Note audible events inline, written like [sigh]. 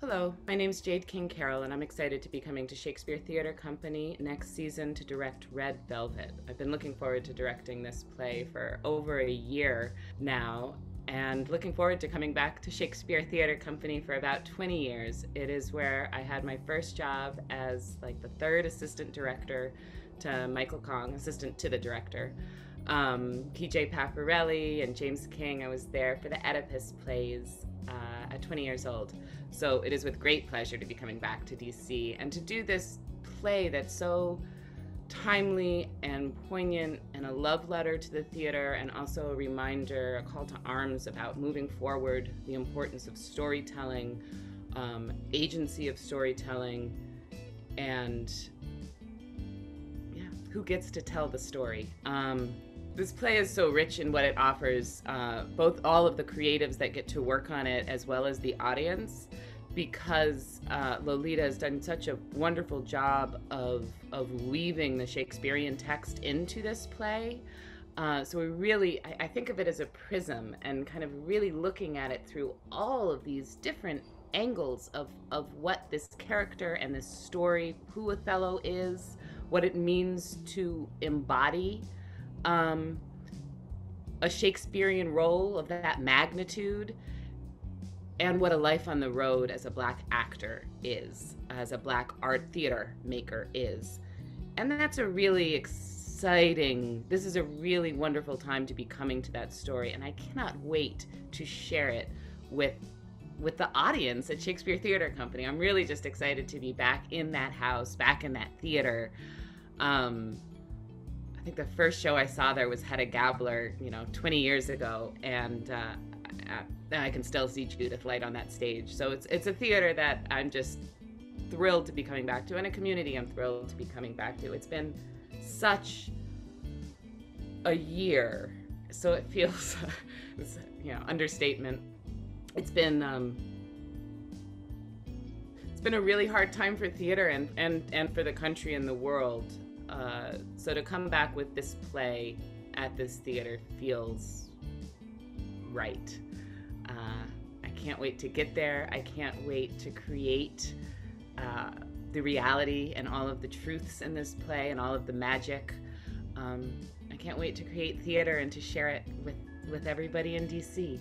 Hello, my name is Jade King Carroll, and I'm excited to be coming to Shakespeare Theatre Company next season to direct Red Velvet. I've been looking forward to directing this play for over a year now, and looking forward to coming back to Shakespeare Theatre Company for about 20 years. It is where I had my first job as like the third assistant director to Michael Kahn, assistant to the director. Um, PJ Paparelli and James King, I was there for the Oedipus plays uh, at 20 years old. So it is with great pleasure to be coming back to DC and to do this play that's so timely and poignant and a love letter to the theater and also a reminder, a call to arms about moving forward, the importance of storytelling, um, agency of storytelling, and yeah, who gets to tell the story. Um, this play is so rich in what it offers, uh, both all of the creatives that get to work on it as well as the audience, because uh, Lolita has done such a wonderful job of, of weaving the Shakespearean text into this play. Uh, so we really, I, I think of it as a prism and kind of really looking at it through all of these different angles of, of what this character and this story, who Othello is, what it means to embody um, a Shakespearean role of that magnitude and what a life on the road as a black actor is, as a black art theater maker is. And that's a really exciting, this is a really wonderful time to be coming to that story. And I cannot wait to share it with with the audience at Shakespeare Theater Company. I'm really just excited to be back in that house, back in that theater. Um, I think the first show I saw there was Hedda Gabler, you know, 20 years ago, and uh, I, can still see Judith Light on that stage. So it's it's a theater that I'm just thrilled to be coming back to, and a community I'm thrilled to be coming back to. It's been such a year, so it feels, [laughs] you know, understatement. It's been um, it's been a really hard time for theater and and and for the country and the world. Uh, so to come back with this play at this theater feels right. Uh, I can't wait to get there. I can't wait to create uh, the reality and all of the truths in this play and all of the magic. Um, I can't wait to create theater and to share it with, with everybody in DC.